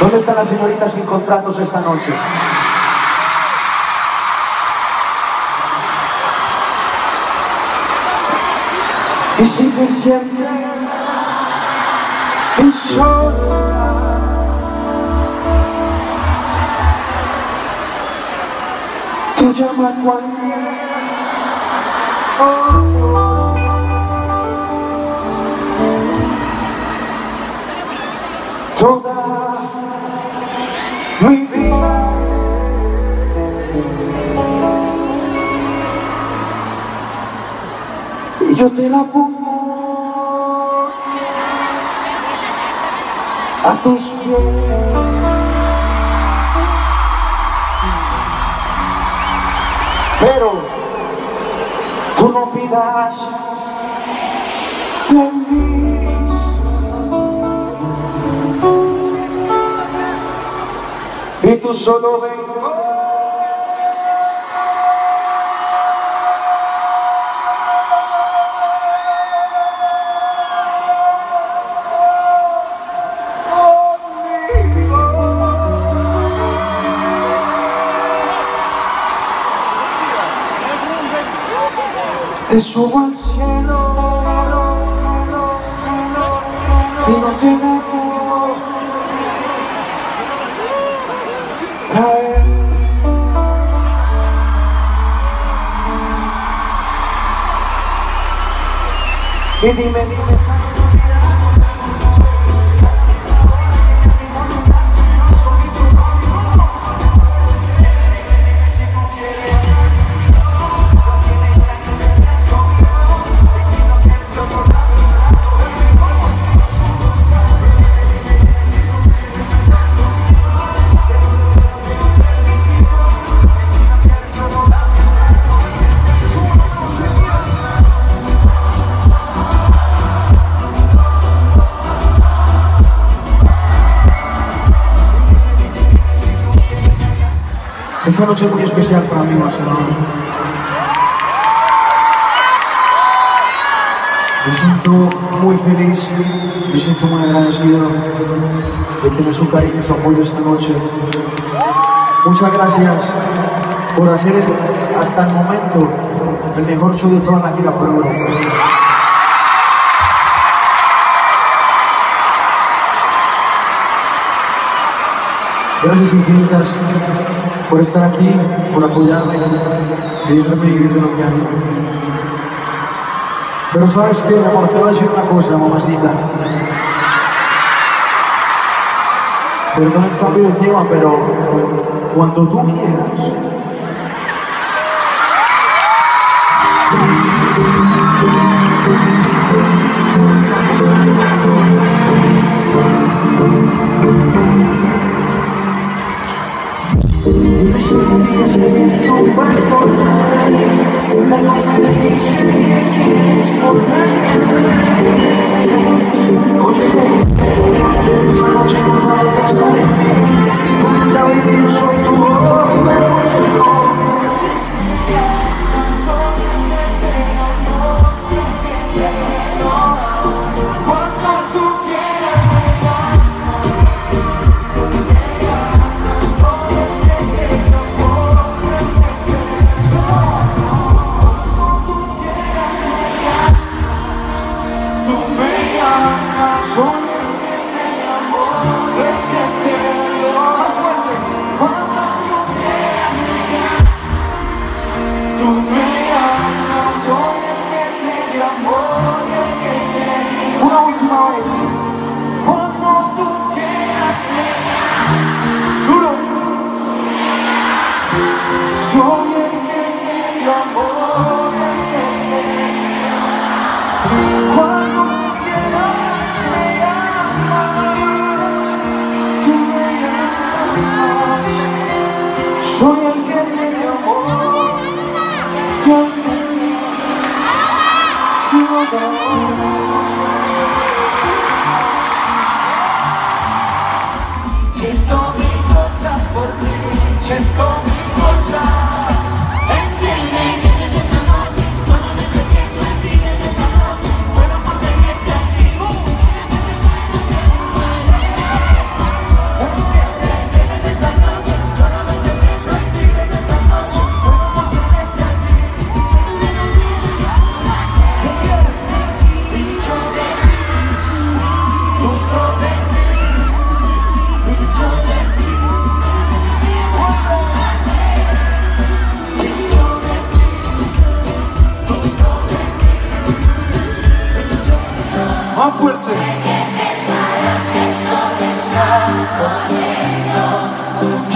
¿Dónde están las señoritas sin contratos esta noche? Y si te sientes en soledad, tú llama cualquiera. Oh, oh. Toda mi vida y yo te la pongo a tus pies. Pero tú no pidas. Tú solo vengo. Te subo al cielo y no te dime, Esta noche es muy especial para mí, Barcelona. Me siento muy feliz, me siento muy agradecido de tener su cariño su apoyo esta noche. Muchas gracias por hacer hasta el momento el mejor show de toda la gira por Europa. Gracias infinitas por estar aquí, por apoyarme y dejarme vivir de lo que amo. Pero sabes qué, amor, te voy a decir una cosa, mamacita. Perdón el cambio de tema, pero cuando tú quieras, podías ser Música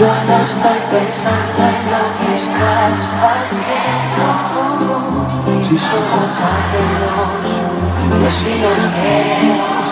Jonas Steinbeck Sandler is nas als Venom Si somos ángelos y así nos queremos